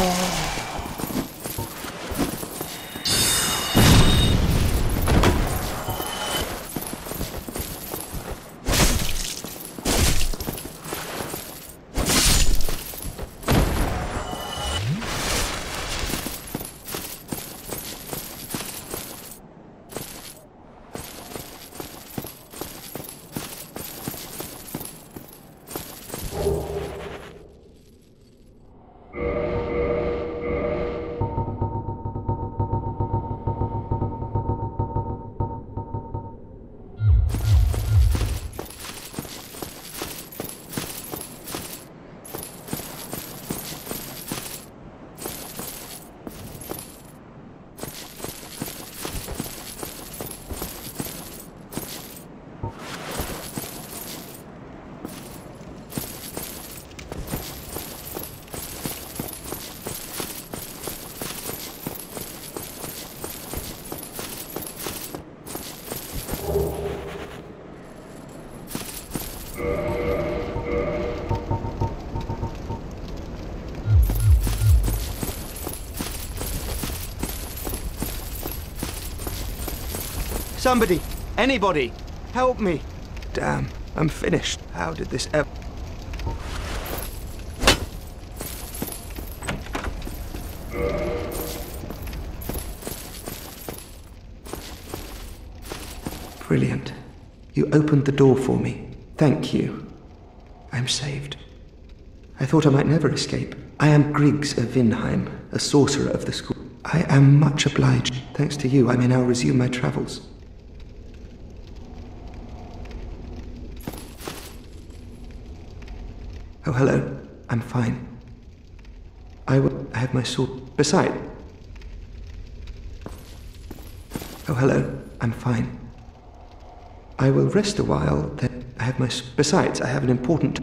forward. Somebody! Anybody! Help me! Damn, I'm finished. How did this ever... Brilliant. You opened the door for me. Thank you. I'm saved. I thought I might never escape. I am Griggs of Vinheim, a sorcerer of the school. I am much obliged. Thanks to you, I may now resume my travels. Oh, hello. I'm fine. I will have my sword. Beside. Oh, hello. I'm fine. I will rest a while, then I have my... Besides, I have an important...